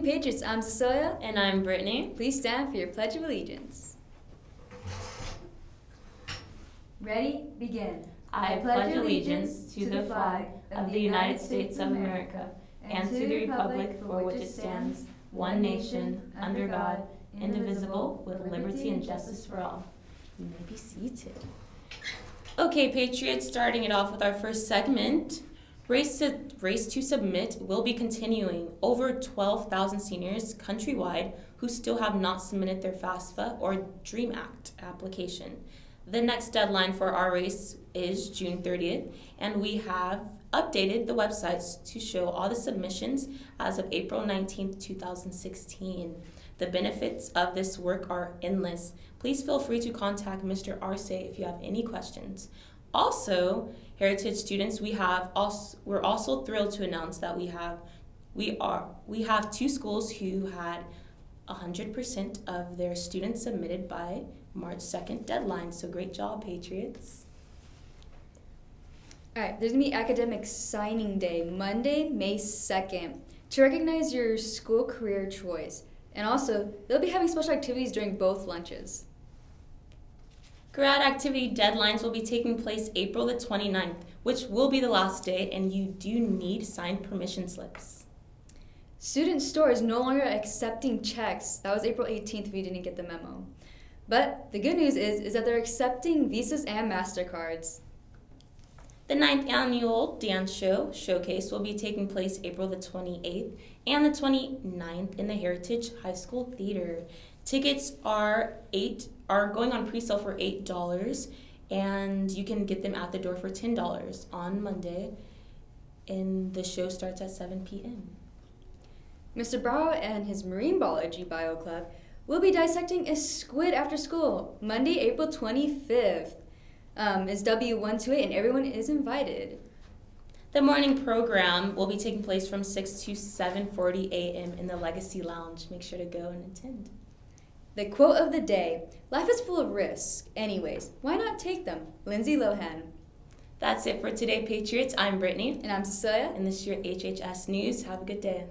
morning, Patriots. I'm Cecilia. And I'm Brittany. Please stand for your Pledge of Allegiance. Ready? Begin. I pledge allegiance to the flag of the United States of America and to the republic for which it stands, one nation, under God, indivisible, with liberty and justice for all. You may be seated. Okay, Patriots, starting it off with our first segment. Race to, Race to Submit will be continuing. Over 12,000 seniors countrywide who still have not submitted their FAFSA or DREAM Act application. The next deadline for our race is June 30th, and we have updated the websites to show all the submissions as of April 19th, 2016. The benefits of this work are endless. Please feel free to contact Mr. Arce if you have any questions. Also, Heritage students, we have also we're also thrilled to announce that we have we are we have two schools who had 100% of their students submitted by March 2nd deadline. So great job, Patriots. All right, there's gonna be academic signing day Monday, May 2nd, to recognize your school career choice. And also, they'll be having special activities during both lunches. Grad activity deadlines will be taking place April the 29th, which will be the last day, and you do need signed permission slips. Student Store is no longer accepting checks. That was April 18th if you didn't get the memo. But the good news is, is that they're accepting Visas and MasterCards. The ninth annual dance show showcase will be taking place April the 28th and the 29th in the Heritage High School Theater. Tickets are eight are going on pre-sale for eight dollars, and you can get them at the door for ten dollars on Monday. And the show starts at 7 p.m. Mr. Brow and his marine biology bio club will be dissecting a squid after school Monday, April 25th. Um, it's W128 and everyone is invited. The morning program will be taking place from 6 to 7:40 a.m. in the Legacy Lounge. Make sure to go and attend. The quote of the day Life is full of risks. Anyways, why not take them? Lindsay Lohan. That's it for today, Patriots. I'm Brittany. And I'm Cecilia. And this is your HHS News. Have a good day.